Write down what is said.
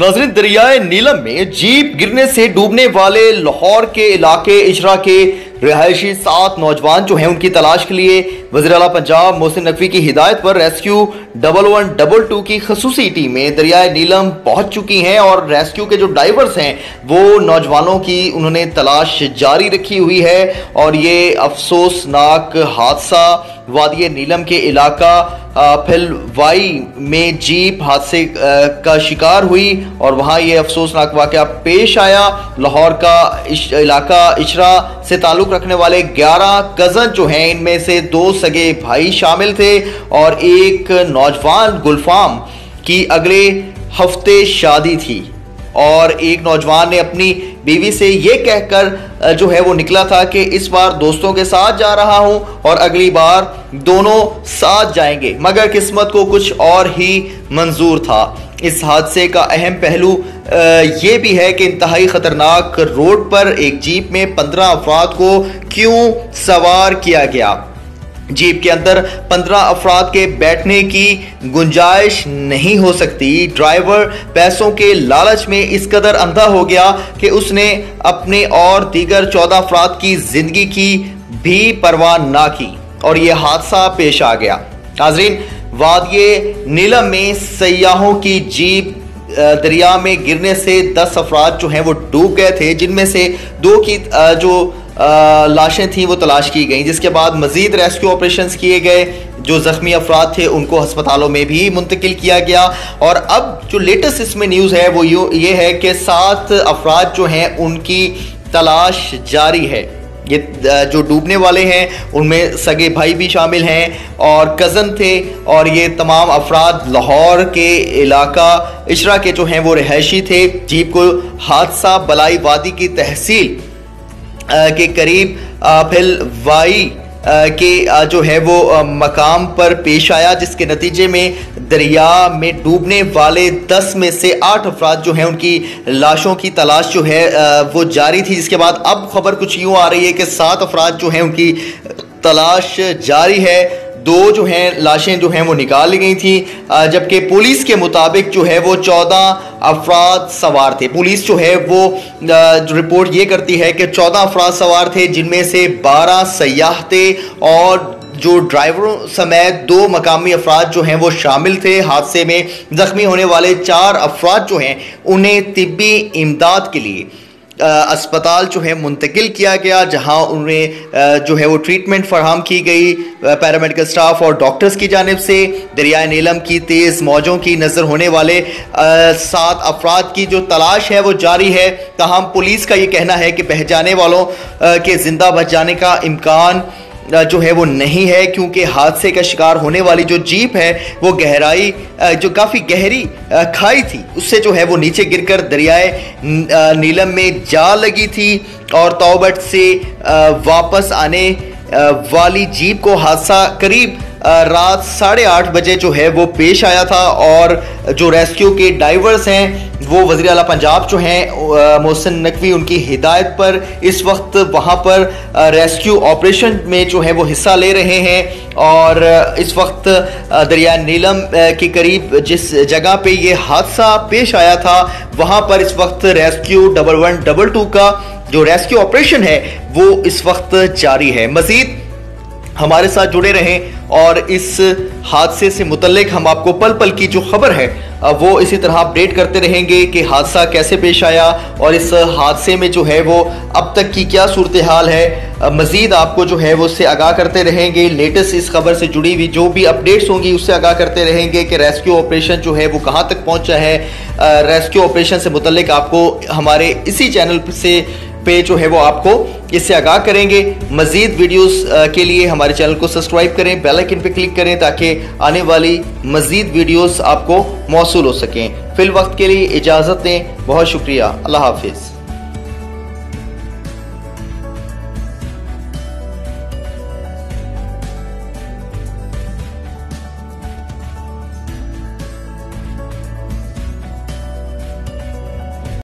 नाजरीन, दरियाए नीलम में जीप गिरने से डूबने वाले लाहौर के इलाके इजरा के रिहायशी सात नौजवान जो हैं, उनकी तलाश के लिए वजी अला पंजाब, मोहसिन नकवी की हिदायत पर rescue double one, double two की खसूसी टीमें दरियाए नीलम पहुँच चुकी हैं और रेस्क्यू के जो डाइवर्स हैं, वो नौजवानों की उन्होंने तलाश जारी रखी हुई है। और ये अफसोसनाक हादसा वादी नीलम के इलाका फिलवाई में जीप हादसे का शिकार हुई और वहाँ ये अफसोसनाक वाक़ पेश आया। लाहौर का इश, इलाका इशरा से ताल्लुक़ रखने वाले 11 कज़न जो हैं इनमें से दो सगे भाई शामिल थे और एक नौजवान गुलफाम की अगले हफ़्ते शादी थी। और एक नौजवान ने अपनी बीवी से ये कहकर जो है वो निकला था कि इस बार दोस्तों के साथ जा रहा हूँ और अगली बार दोनों साथ जाएँगे। मगर किस्मत को कुछ और ही मंजूर था। इस हादसे का अहम पहलू ये भी है कि इंतहाई ख़तरनाक रोड पर एक जीप में पंद्रह अफराद को क्यों सवार किया गया। जीप के अंदर पंद्रह अफराद के बैठने की गुंजाइश नहीं हो सकती। ड्राइवर पैसों के लालच में इस कदर अंधा हो गया कि उसने अपने और दीगर चौदह अफराद की ज़िंदगी की भी परवाह ना की और यह हादसा पेश आ गया। नाजरीन वादिय नीलम में सयाहों की जीप दरिया में गिरने से दस अफराद जो हैं वो डूब गए थे, जिनमें से दो की जो लाशें थी, वो तलाश की गई। जिसके बाद मजीद रेस्क्यू ऑपरेशन किए गए। जो ज़ख्मी अफराद थे, उनको अस्पतालों में भी मुंतकिल किया गया। और अब जो लेटेस्ट इसमें न्यूज़ है, वो यू, ये है कि सात अफराद जो हैं, उनकी तलाश जारी है। ये जो डूबने वाले हैं, उनमें सगे भाई भी शामिल हैं और कज़न थे। और ये तमाम अफराद लाहौर के इलाका, इशरा के जो हैं, वो रहायशी थे। जीप को हादसा, बलाई वादी की तहसील के करीब फिल वाई के जो है वो मकाम पर पेश आया, जिसके नतीजे में दरिया में डूबने वाले दस में से आठ अफराद जो हैं, उनकी लाशों की तलाश जो है वो जारी थी। जिसके बाद अब खबर कुछ यूँ आ रही है कि सात अफराद जो हैं, उनकी तलाश जारी है। दो जो हैं, लाशें जो हैं वो निकाल ली गई थी जबकि पुलिस के मुताबिक जो है वो चौदह अफराद सवार थे। पुलिस जो है वो रिपोर्ट ये करती है कि चौदह अफराद सवार थे, जिनमें से बारह सयाह थे और जो ड्राइवरों समेत दो मकामी अफराद जो हैं वो शामिल थे। हादसे में ज़ख्मी होने वाले चार अफराद जो हैं, उन्हें तिब्बी इमदाद के लिए अस्पताल जो है मुंतकिल किया गया, जहाँ उन्हें जो है वो ट्रीटमेंट फराहम की गई पैरामेडिकल स्टाफ और डॉक्टर्स की जानब से। दरियाए नीलम की तेज़ मौजों की नज़र होने वाले सात अफराद की जो तलाश है वो जारी है। तहम पुलिस का ये कहना है कि पहचाने वालों के ज़िंदा बच जाने का इम्कान जो है वो नहीं है, क्योंकि हादसे का शिकार होने वाली जो जीप है, वो गहराई जो काफ़ी गहरी खाई थी, उससे जो है वो नीचे गिरकर दरियाए नीलम में जा लगी थी और तोबट से वापस आने वाली जीप को हादसा करीब रात साढ़े आठ बजे जो है वो पेश आया था और जो रेस्क्यू के डाइवर्स हैं, वो वजी अला पंजाब जो हैं मोहसिन नकवी उनकी हिदायत पर इस वक्त वहाँ पर रेस्क्यू ऑपरेशन में जो है वो हिस्सा ले रहे हैं और इस वक्त दरिया नीलम के करीब जिस जगह पे ये हादसा पेश आया था, वहाँ पर इस वक्त rescue double one double two का जो रेस्क्यू ऑपरेशन है, वो इस वक्त जारी है। मजीद हमारे साथ जुड़े रहें और इस हादसे से मुतलक हम आपको पल पल की जो खबर है वो इसी तरह अपडेट करते रहेंगे कि हादसा कैसे पेश आया और इस हादसे में जो है वो अब तक की क्या सूरत हाल है मज़ीद आपको जो है वो उससे आगाह करते रहेंगे। लेटेस्ट इस खबर से जुड़ी हुई जो भी अपडेट्स होंगी उससे आगाह करते रहेंगे कि रेस्क्यू ऑपरेशन जो है वो कहाँ तक पहुँचा है। रेस्क्यू ऑपरेशन से मुतलक आपको हमारे इसी चैनल से पे जो है वो आपको इससे आगाह करेंगे। मजीद वीडियोस के लिए हमारे चैनल को सब्सक्राइब करें बेल आइकन पे क्लिक करें ताकि आने वाली मजीद वीडियोस आपको मौसू हो सकें। फिल वक्त के लिए इजाज़त दें। बहुत शुक्रिया। अल्लाह हाफिज़।